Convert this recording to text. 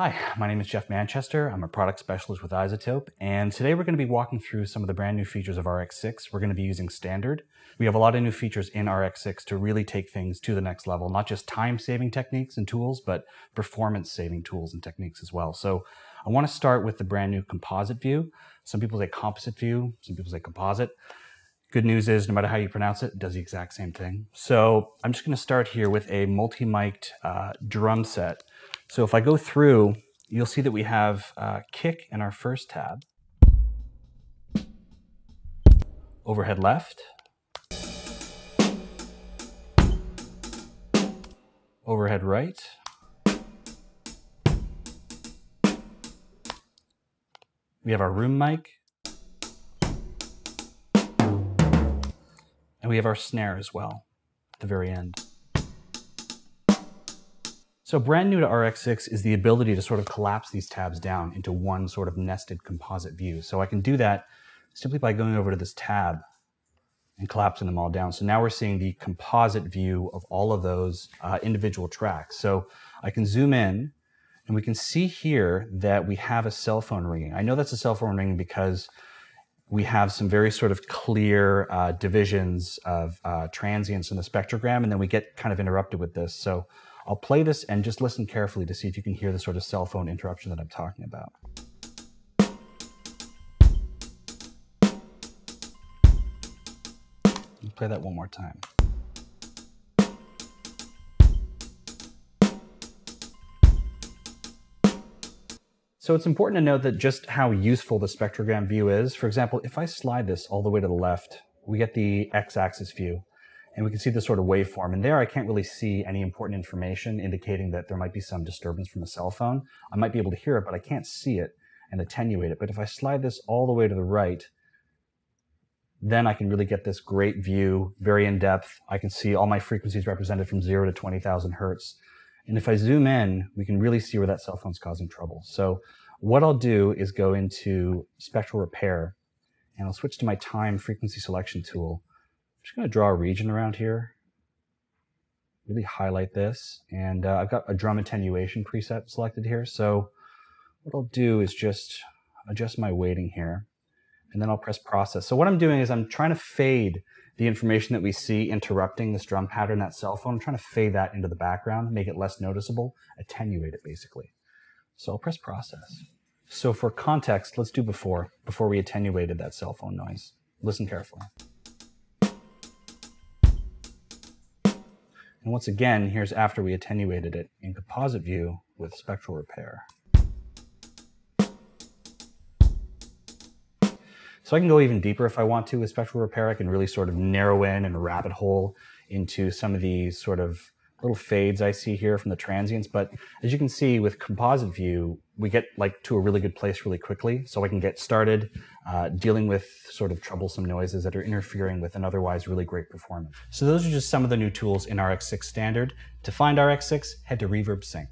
Hi, my name is Jeff Manchester. I'm a product specialist with iZotope, and today we're going to be walking through some of the brand new features of RX6. We're going to be using standard. We have a lot of new features in RX6 to really take things to the next level, not just time-saving techniques and tools, but performance-saving tools and techniques as well. So I want to start with the brand new composite view. Some people say composite view, some people say composite. Good news is, no matter how you pronounce it, it does the exact same thing. So I'm just going to start here with a multi-mic'd uh, drum set. So if I go through, you'll see that we have uh, kick in our first tab, overhead left, overhead right, we have our room mic, and we have our snare as well at the very end. So brand new to RX6 is the ability to sort of collapse these tabs down into one sort of nested composite view. So I can do that simply by going over to this tab and collapsing them all down. So now we're seeing the composite view of all of those uh, individual tracks. So I can zoom in and we can see here that we have a cell phone ringing. I know that's a cell phone ringing because we have some very sort of clear uh, divisions of uh, transients in the spectrogram, and then we get kind of interrupted with this. So I'll play this and just listen carefully to see if you can hear the sort of cell phone interruption that I'm talking about. play that one more time. So it's important to note that just how useful the spectrogram view is. For example, if I slide this all the way to the left, we get the x-axis view and we can see the sort of waveform. And there I can't really see any important information indicating that there might be some disturbance from a cell phone. I might be able to hear it, but I can't see it and attenuate it. But if I slide this all the way to the right, then I can really get this great view, very in depth. I can see all my frequencies represented from zero to 20,000 hertz. And if I zoom in, we can really see where that cell phone's causing trouble. So what I'll do is go into spectral repair and I'll switch to my time frequency selection tool just going to draw a region around here. Really highlight this. And uh, I've got a drum attenuation preset selected here. So what I'll do is just adjust my weighting here. And then I'll press process. So what I'm doing is I'm trying to fade the information that we see interrupting this drum pattern, that cell phone. I'm trying to fade that into the background, make it less noticeable, attenuate it basically. So I'll press process. So for context, let's do before, before we attenuated that cell phone noise. Listen carefully. And once again, here's after we attenuated it in composite view with spectral repair. So I can go even deeper if I want to with spectral repair. I can really sort of narrow in and rabbit hole into some of these sort of little fades I see here from the transients. But as you can see with composite view, we get like to a really good place really quickly. So I can get started uh, dealing with sort of troublesome noises that are interfering with an otherwise really great performance. So those are just some of the new tools in RX6 standard. To find RX6, head to Reverb Sync.